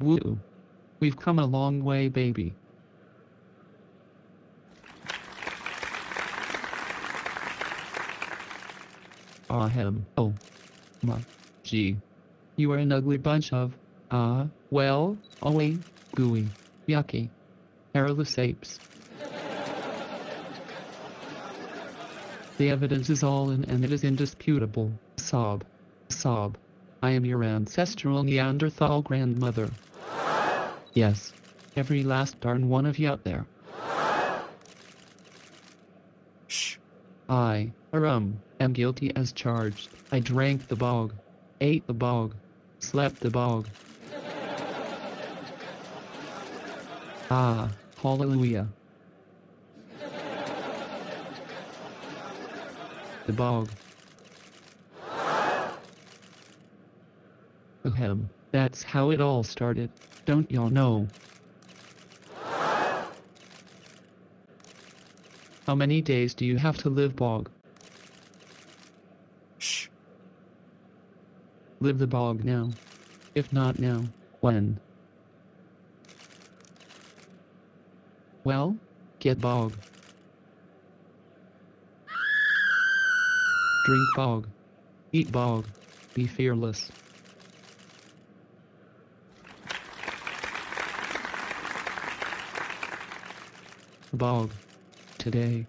Woo. We've come a long way, baby. Ahem. Oh. Ma. Gee. You are an ugly bunch of, uh, well, oily, gooey, yucky, hairless apes. The evidence is all in and it is indisputable. Sob. Sob. I am your ancestral Neanderthal grandmother. Yes. Every last darn one of you out there. Shh. I, Arum, am guilty as charged. I drank the bog, ate the bog, slept the bog. Ah, hallelujah. The bog. Ahem, that's how it all started, don't y'all know? How many days do you have to live, Bog? Shh. Live the bog now. If not now, when? Well, get bog. Drink bog. Eat bog. Be fearless. Bog. Today.